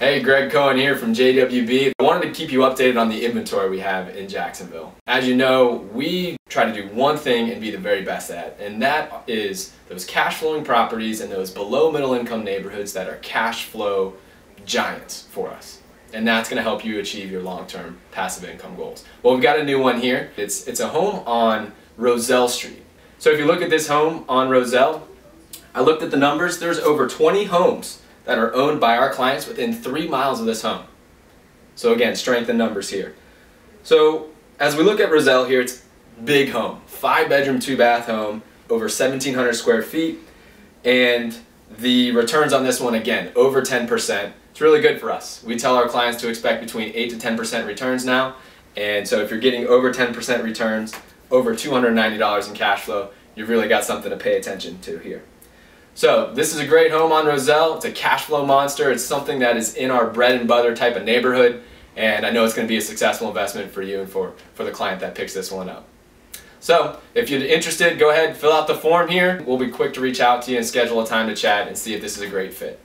Hey, Gregg Cohen here from JWB. I wanted to keep you updated on the inventory we have in Jacksonville. As you know, we try to do one thing and be the very best at, and that is those cash flowing properties and those below middle income neighborhoods that are cash flow giants for us. And that's going to help you achieve your long-term passive income goals. Well, we've got a new one here. It's, it's a home on Rosselle Street. So if you look at this home on Rosselle, I looked at the numbers. There's over 20 homes that are owned by our clients within three miles of this home. So again, strength in numbers here. So as we look at Rosselle here, it's big home, five bedroom, two bath home, over 1,700 square feet, and the returns on this one, again, over 10%. It's really good for us. We tell our clients to expect between 8 to 10% returns now, and so if you're getting over 10% returns, over $290 in cash flow, you've really got something to pay attention to here. So this is a great home on Rosselle. It's a cash flow monster. It's something that is in our bread and butter type of neighborhood. And I know it's going to be a successful investment for you and for, for the client that picks this one up. So if you're interested, go ahead, fill out the form here. We'll be quick to reach out to you and schedule a time to chat and see if this is a great fit.